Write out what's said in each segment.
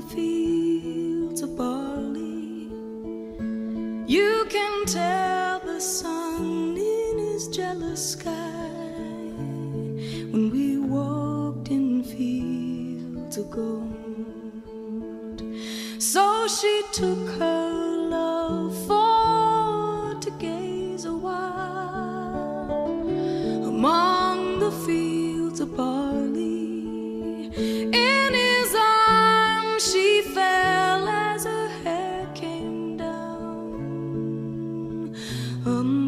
the fields of barley. You can tell the sun in his jealous sky when we walked in fields of gold. So she took her. Down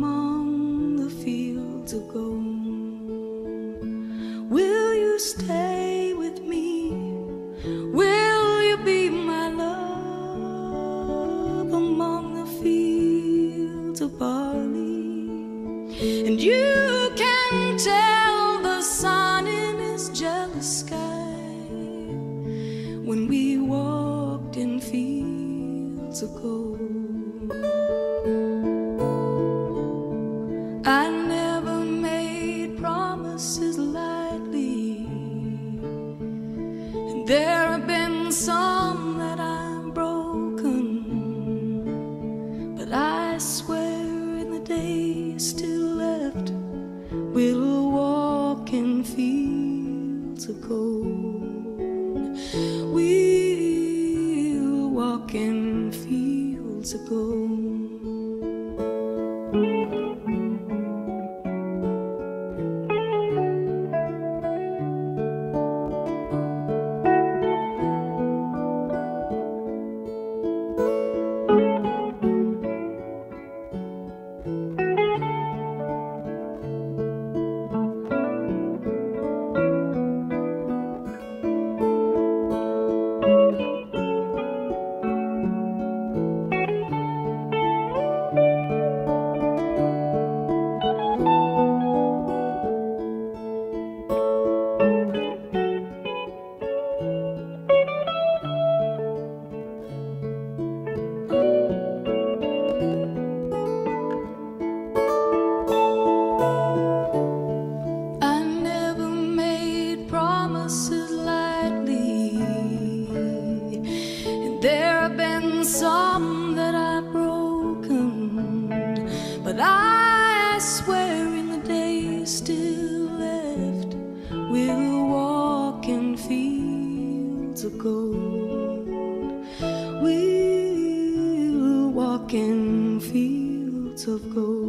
fields of gold. We'll walk in fields of gold.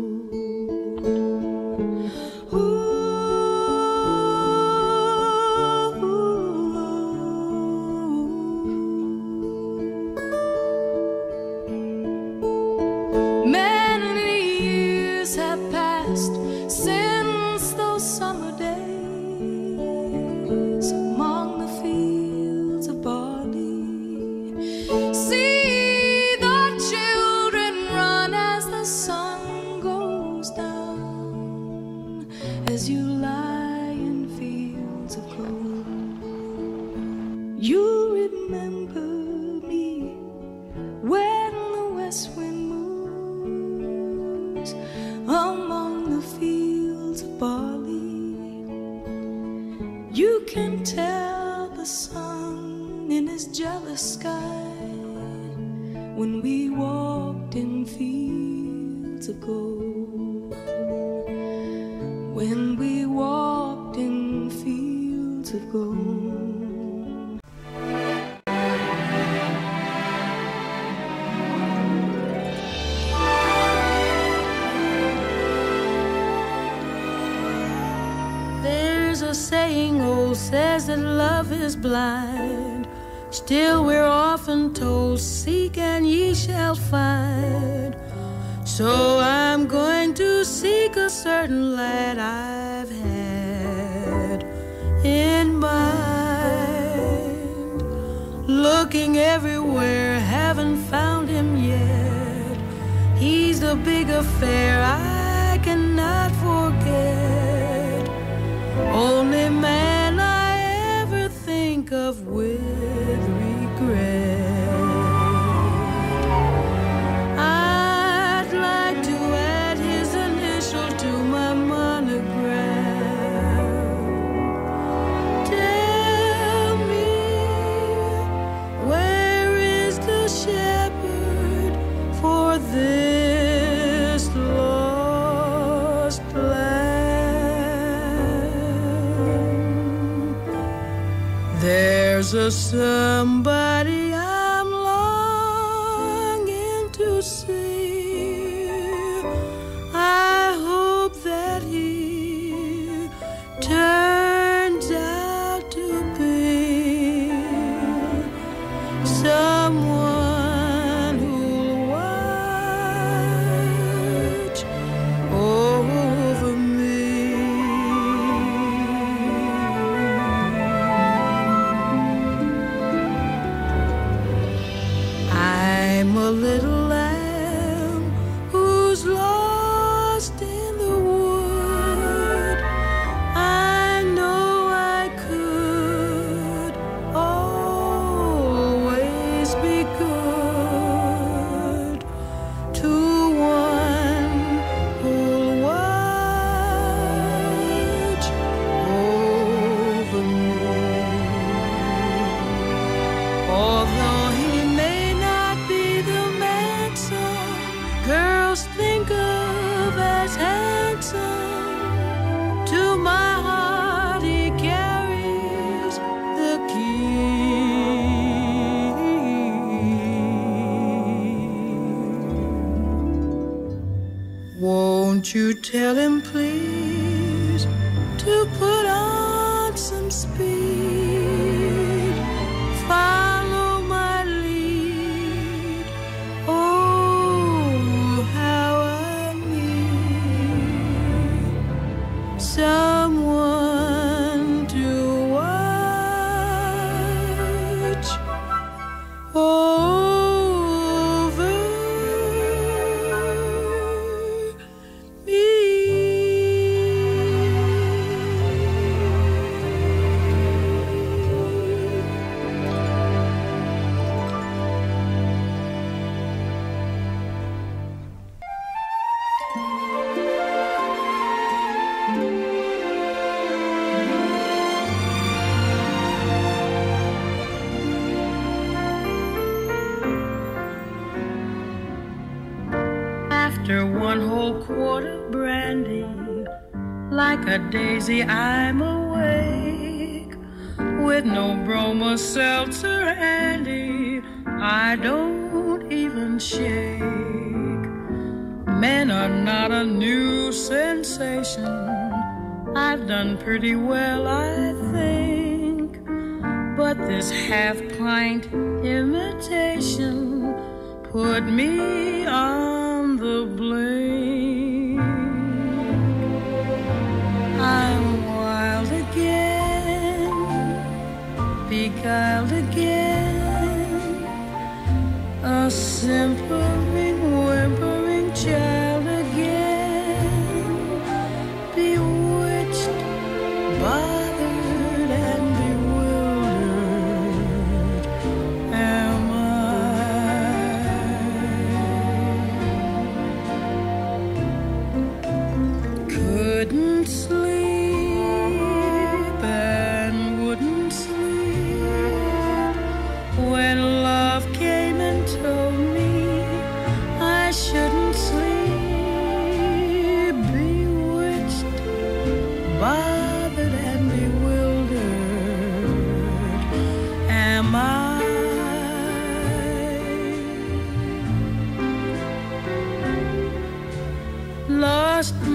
You remember me when the west wind moves among the fields of barley. You can tell the sun in his jealous sky when we walked in fields of gold. When we walked in fields of gold. A saying old says that love is blind. Still, we're often told, Seek and ye shall find. So I'm going to seek a certain lad I've had in mind. Looking everywhere, haven't found him yet. He's the big affair I cannot forget. Only man the somebody I'm longing to see. Although he may not be the man some girls think of as handsome, to my heart he carries the key. Won't you tell him, please, to put on some speed? Like a daisy, I'm awake. With no Bromo Seltzer handy, I don't even shake. Men are not a new sensation. I've done pretty well, I think. But this half pint imitation put me on the a just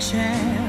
your